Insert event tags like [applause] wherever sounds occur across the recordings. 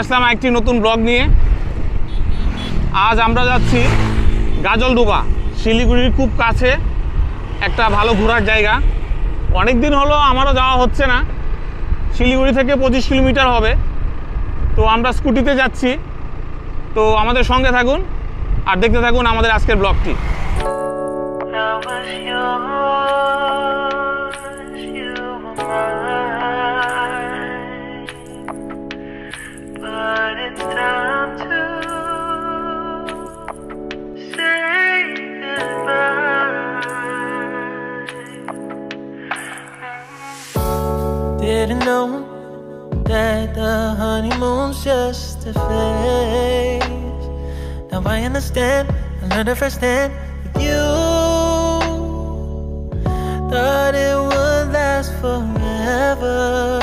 আসলাম একটি নতুন ব্লগ নিয়ে। আজ আমরা যাচ্ছি গাজলডোবা, শিলিগুড়ির খুব কাছে, একটা ভালো ঘোরার জায়গা। অনেক দিন হলো আমারও যাওয়া হচ্ছে না। শিলিগুড়ি থেকে পঁচিশ কিলোমিটার হবে। তো আমরা স্কুটিতে যাচ্ছি। তো আমাদের সঙ্গে থাকুন আর দেখতে থাকুন আমাদের আজকের ব্লগটি। That the honeymoon's just a phase. Now I understand, I learned it firsthand with you. Thought it would last forever.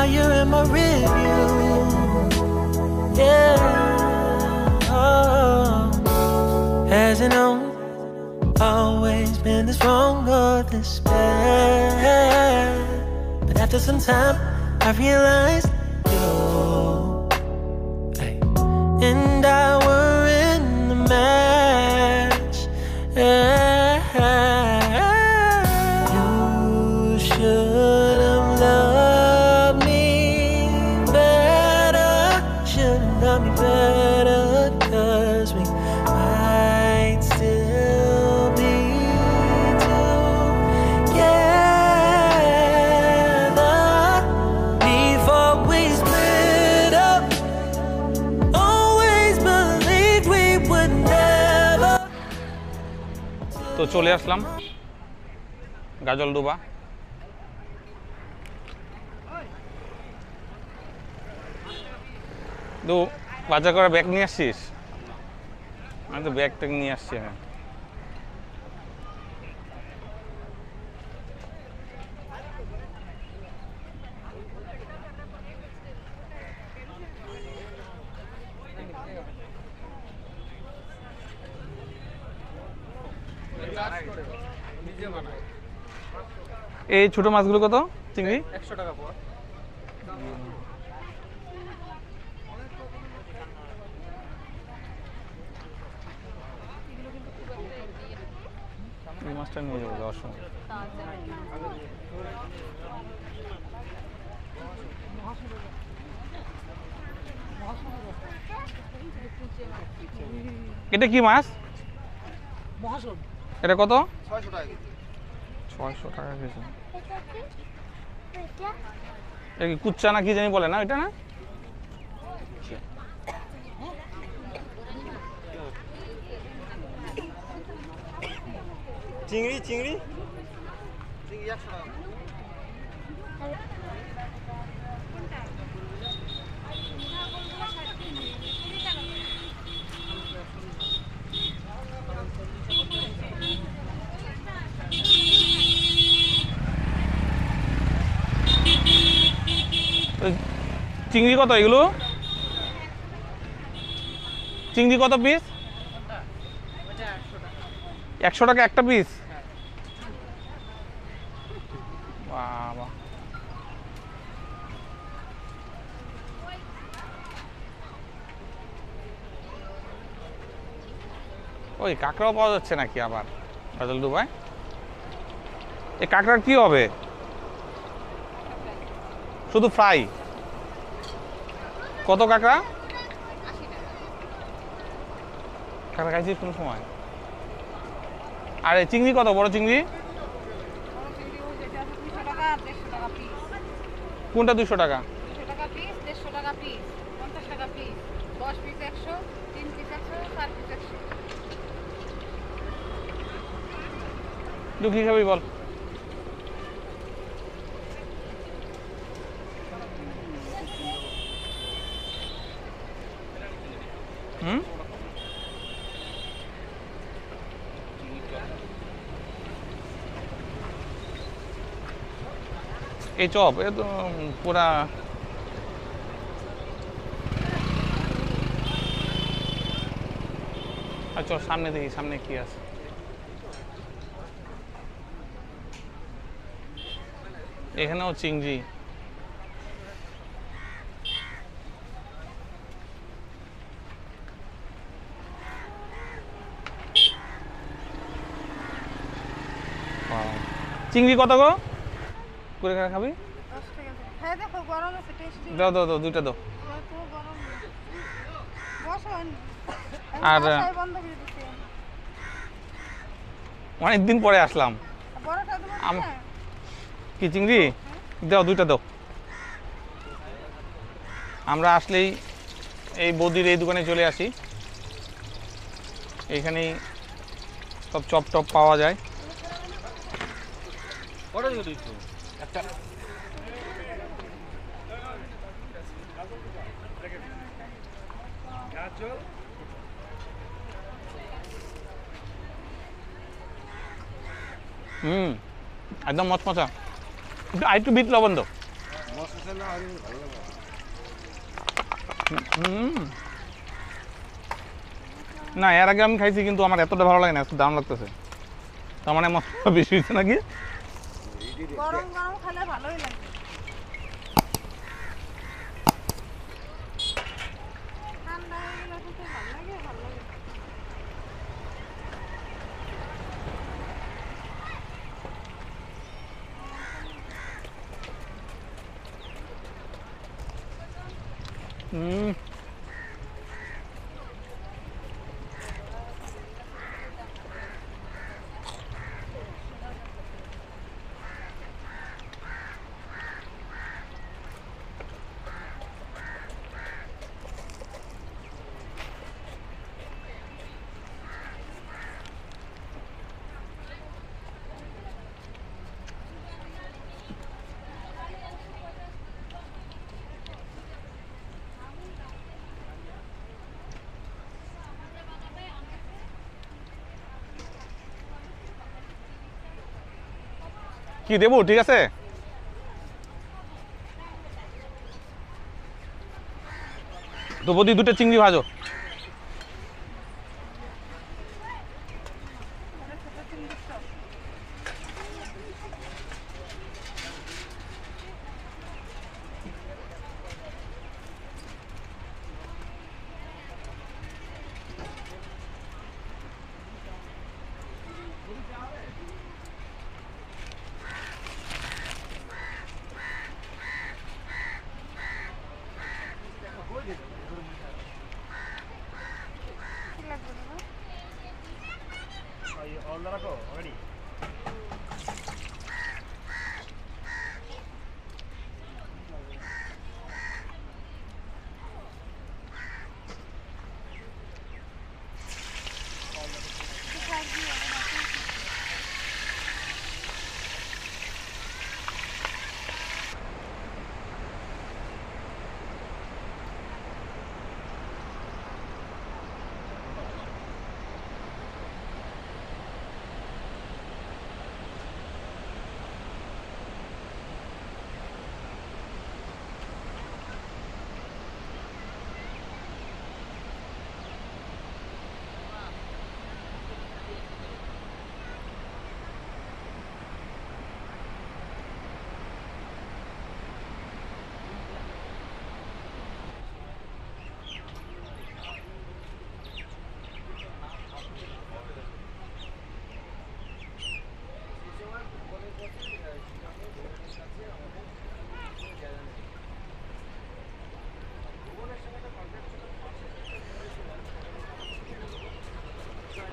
Now you're in my review. Yeah. Oh. Hasn't always been this wrong or this bad. But after some time, I realized you and I were in the match. You তো চলে আসলাম। গাজলডোবা তো বাজার করা bag নিয়ে আসছিস? আমি তো bag tag নিয়ে আসছি আমি এই ছোট মাছগুলো কত? চিংড়ি? একশো টাকা মাছটা নিয়ে যাব যাওয়ার সময়। এটা কি মাছ? এটা কত? ছয়শো টাকা কেজি। কুচ্চা না কি জানি বলে না এটা না? চিংড়ি চিংড়ি? চিংড়ি একশো টাকা। চিংড়ি কত এগুলো? চিংড়ি কত পিস একশো টাকা। একটা পিস বাবা ওই কাঁকড়াও পাওয়া যাচ্ছে নাকি আবার? গাজল ডুবাই এই কাঁকড়ার কি হবে? শুধু ফ্রাই? কত কাঁকড়া? কাঁকড়া খাইছিস কোন সময়? আর এই চিংড়ি কত? বড় চিংড়ি? কোনটা দুশো টাকা দুশো টাকা পিস দেড়শো টাকা পিস পঞ্চাশ টাকা পিস দশ পিস একশো তিন পিস একশো চার পিস একশো কী খাবি বল। হুম? এই চপ, এ তো পুরা আচ্ছা সামনে দেখি, সামনে কি আছে। এখানেও চিংড়ি. চিংড়ি কত গো? করে খাবি। হ্যাঁ দাও দাও দাও দুইটা দাও। আর, বন্ধ করে দিচ্ছি। অনেক দিন পরে আসলাম? কি চিংড়ি? দাও দুইটা দাও। আমরা আসলেই এই বৌদির এই দোকানে চলে আসি। এইখানেই সব চপ টপ পাওয়া যায়। হুম একদম মচমচা। আর একটু বিট লবণ দাও। না এর আগে আমি খাইছি কিন্তু আমার এতটা ভালো লাগে না একটু দাম লাগতেছে। তার মানে মশলা বেশি হয়েছে নাকি? গরম গরম খেলে ভালোই লাগে ঠান্ডা হয়ে গেলে কিন্তু ভালো লাগে ভালো লাগে হুম কি দেবো ঠিক আছে? তো বৌদি দুটো চিংড়ি ভাজো কি লাগবে দাদা অল্লা রাখো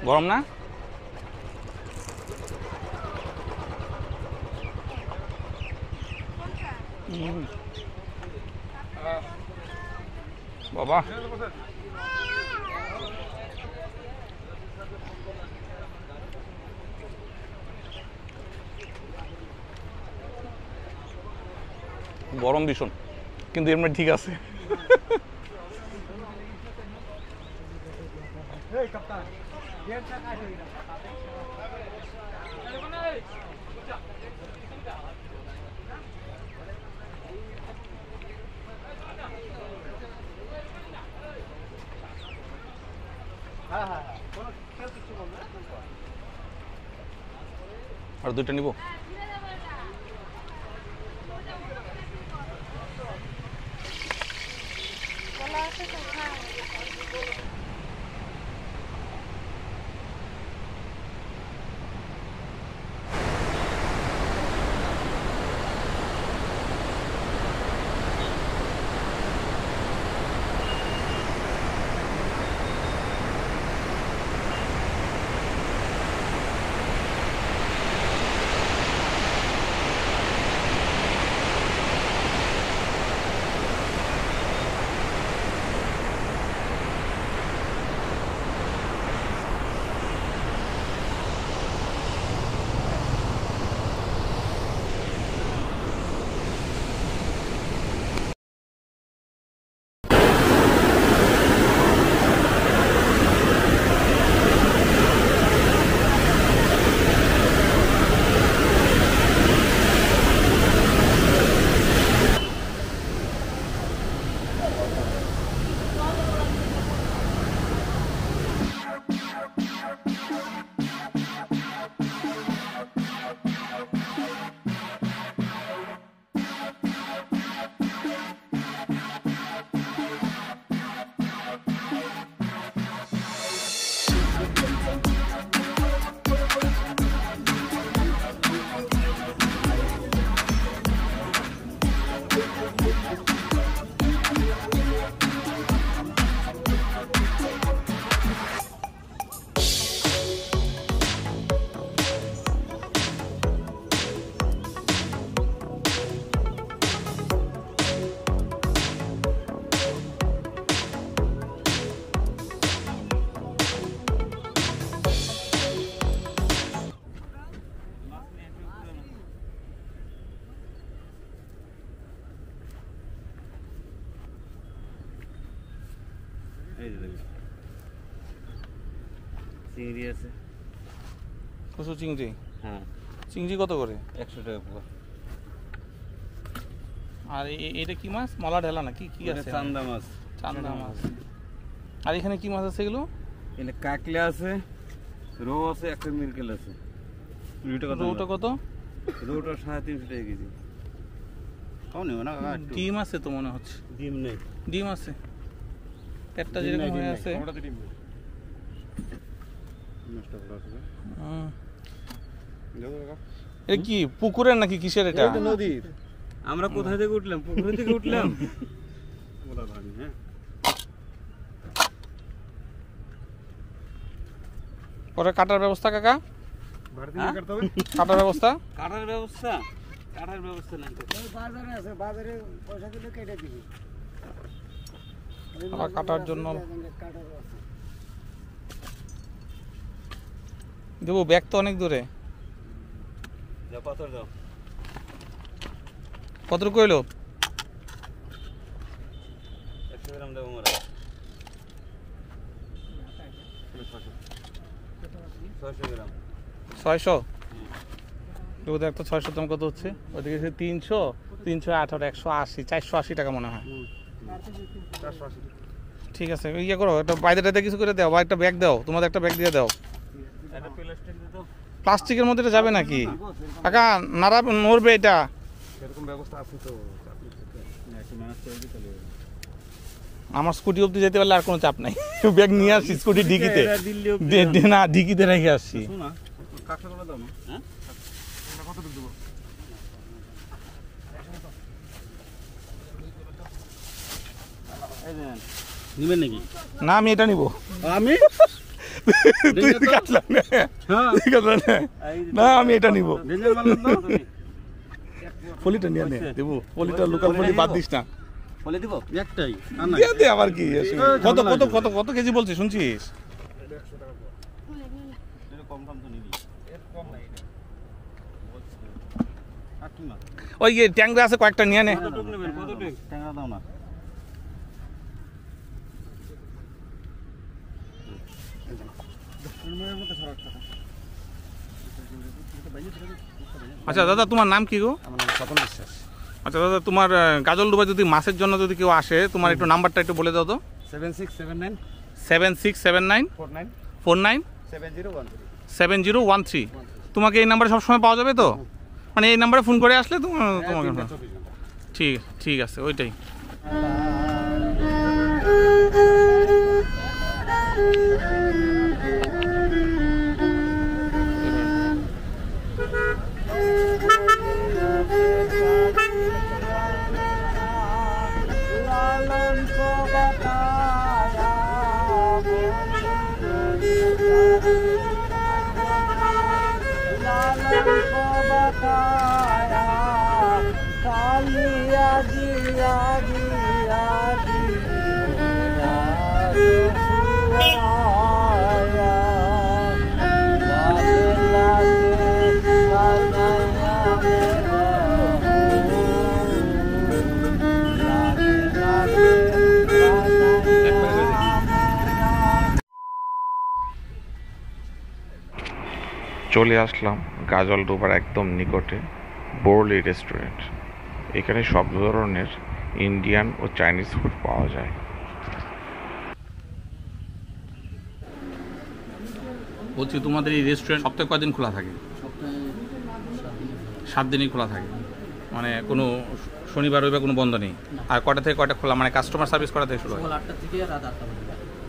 গরম না? বাবা। গরম ভীষণ কিন্তু এমনি ঠিক আছে। আর দুইটা নিব কলা চিংড়ি। হ্যাঁ চিংড়ি কত করে? একশো টাকা পোয়া আর এটা কি মাছ? মলা ঢেলা না? কি কি আছে? চান্দা মাছ। চান্দা মাছ। আর এখানে কি মাছ আছে এগুলো? এখানে কাকলে আছে রৌ আছে একটা মিরকেল আছে। রুইটা কত? রৌটা কত? রৌটা সাড়ে তিনশো টাকা কেজি। ডিম আছে তো মনে হচ্ছে। ডিম নেই। ডিম আছে? পেটটা যেরকম হয়ে আছে। নষ্ট করা আছে না? হুম। দেখো কাকা। এটা কি পুকুরের নাকি কিসের এটা? এটা নদীর। আমরা কোথায় থেকে উঠলাম? পুকুর থেকে উঠলাম? ওরা হ্যাঁ পরে কাটার ব্যবস্থা কাকা? কাটার ব্যবস্থা? কাটার ব্যবস্থা? কাটার ব্যবস্থা নাই বাজারে আছে বাজারে পয়সা দিলে কেটে দিবি। কাটার জন্য দেবো ব্যাগ তো অনেক দূরে। পাথর কইলো ছয়শো গ্রাম। ছয়শো? দাম কত হচ্ছে? ওদিকে তিনশো তিনশো আঠারো একশো আশি চারশো আশি টাকা মনে হয়। ঠিক আছে ইয়ে করো একটা বাইরে টাইতে কিছু করে দাও বা একটা ব্যাগ দাও তোমাদের একটা ব্যাগ দিয়ে দাও। একটা প্লাস্টিকের মধ্যে এটা যাবে নাকি? কাকা নাড়া নড়বে এটা। আমার স্কুটি অবধি যেতে পারলে আর কোনো চাপ নাই। [laughs] ব্যাগ নিয়ে আসছি স্কুটি ডিকিতে। না ডিকিতে রেখে আসছি শোনা কাঁকড়া তোলা দাও না। হ্যাঁ? নিবেন নাকি? না আমি এটা নিব। আমি? তুই কাটলাম না। হ্যাঁ। তুই কাটলাম না। না আমি এটা নিব। ডেঞ্জার মারলাম নিয়ে নে দেবো। পলিটা লোকাল পলি বাদ দিস না। বলে দিব? একটাই দিয়ে দে আবার কি কত কত কত কত কেজি বলছিস শুনছিস? ওই ট্যাংরা আছে কয়েকটা নিয়ে নে। নেবেন? ট্যাংরা দাও না। আচ্ছা দাদা তোমার নাম কি গো? আমার নাম স্বপন বিশ্বাস। আচ্ছা দাদা তোমার গাজল ডুবা যদি মাছের জন্য যদি কেউ আসে তোমার একটু নাম্বারটা একটু বলে দাও তো। Seven six seven nine seven six seven nine four nine four nine seven zero one three. Seven zero one three. তোমাকে এই নাম্বারে সবসময় পাওয়া যাবে তো? মানে এই নাম্বারে ফোন করে আসলে তোমার তোমাকে চব্বিশ ঠিক ঠিক আছে ওইটাই। बताया कालिया दिया दिया दिया सुआया लागे लागे लाया চলে আসলাম গাজল ডোবার একদম নিকটে বোরলি রেস্টুরেন্ট এখানে সব ধরনের ইন্ডিয়ান ও চাইনিজ ফুড পাওয়া যায়। বলছি তোমাদের এই রেস্টুরেন্ট সপ্তাহে কয়দিন খোলা থাকে? সাত দিনই খোলা থাকে। মানে কোনো শনিবার রবিবার কোনো বন্ধ নেই। আর কটা থেকে কটা খোলা? মানে কাস্টমার সার্ভিস কটা থেকে শুরু হয়?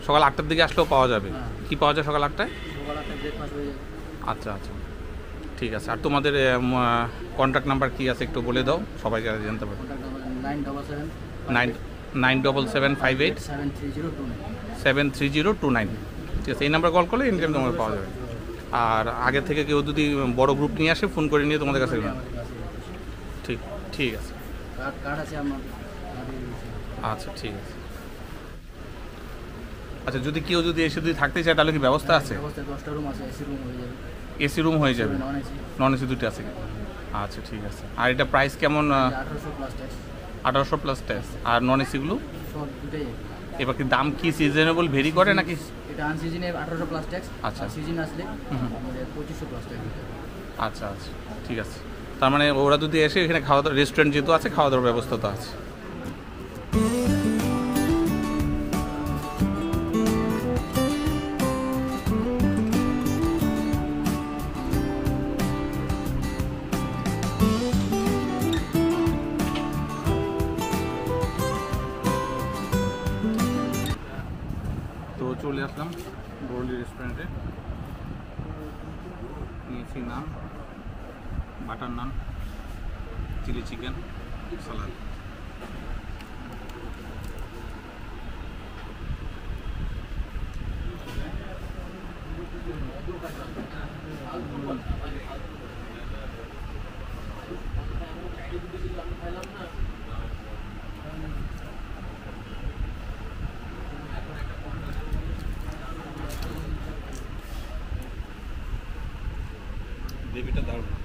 সকাল আটটার দিকে আসলেও পাওয়া যাবে। হ্যাঁ। কি পাওয়া যায় সকাল আটটায়? হয়ে আচ্ছা আচ্ছা। ঠিক আছে। আর তোমাদের কন্ট্যাক্ট নাম্বার কি আছে একটু বলে দাও সবাই যারা জানতে পারবে। Nine nine double seven five eight seven three zero two nine. ঠিক আছে, এই নাম্বার কল করলে টাইম তোমার পাওয়া যাবে। আর আগে থেকে কেউ যদি বড় গ্রুপ নিয়ে আসে ফোন করে নিয়ে তোমাদের কাছে ঠিক ঠিক আছে। আচ্ছা ঠিক আছে। আচ্ছা যদি কেউ যদি এসে যদি থাকতে চায়, তাহলে কি ব্যবস্থা আছে? রুম আছে এসি রুম হয়ে যাবে। এসি রুম হয়ে যাবে? Non AC. দুটো আছে। আচ্ছা ঠিক আছে। আর এটা প্রাইস কেমন আঠারোশো প্লাস ট্যাক্স আর নন এসিগুলো এবার কি দাম কি সিজনেবল ভেরি করে নাকি? এটা আনসিজনে আঠারোশো প্লাস ট্যাক্স আচ্ছা। সিজন আসলে আমাদের পঁচিশশো প্লাস ট্যাক্স আচ্ছা আচ্ছা। ঠিক আছে। তার মানে ওরা যদি এসে এখানে খাওয়া দাওয়া রেস্টুরেন্ট যেহেতু আছে খাওয়া দাওয়ার ব্যবস্থা তো আছে। চলে আসলাম বরলি রেস্টুরেন্টে। নিয়েছি naan butter naan chilli chicken salad. kadar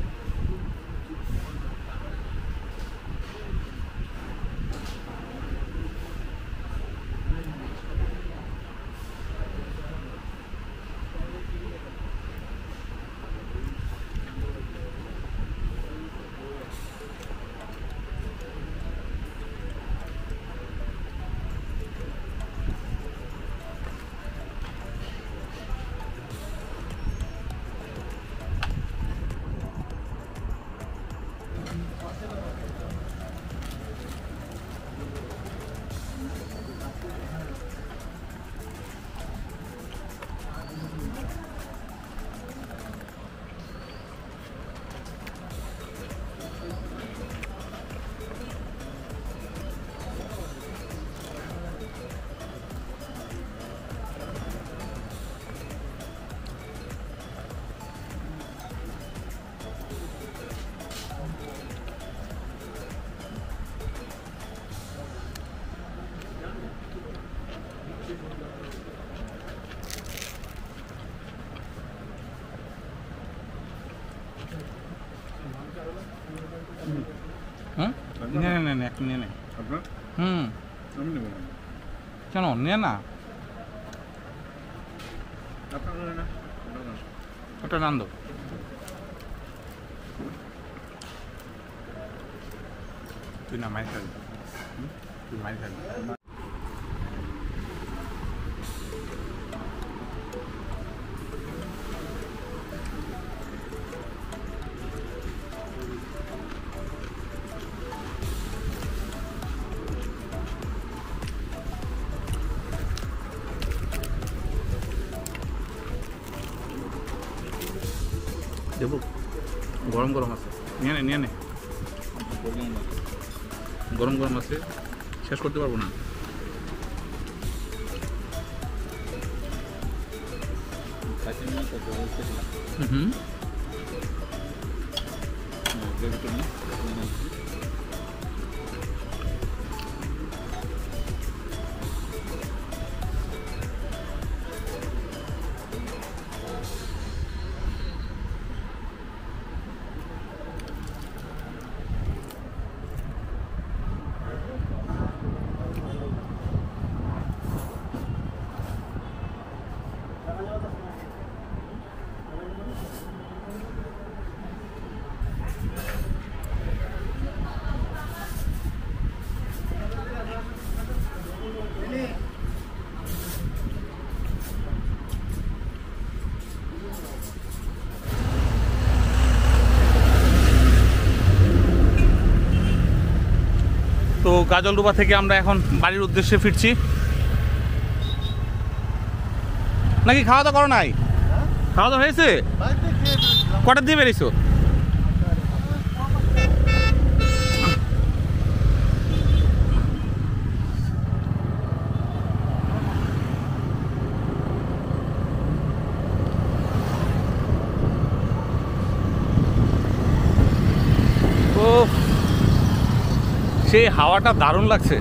দারুণ হুম নে নে নে নে একটু নিয়ে নে আপনার হুম আমি নেব না কেন নে না আপনার না না না, না। ওটা নান দো তুই না মাই খাবি হুম? তুই মাই খাবি শেষ করতে পারব না হুম হুম গাজলডোবা থেকে আমরা এখন বাড়ির উদ্দেশ্যে ফিরছি। নাকি খাওয়া দাওয়া করো নাই? খাওয়া দাওয়া হয়েছে? কটার দিয়ে বেরিয়েছো ও সেই হাওয়াটা দারুণ লাগছে।